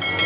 Bye.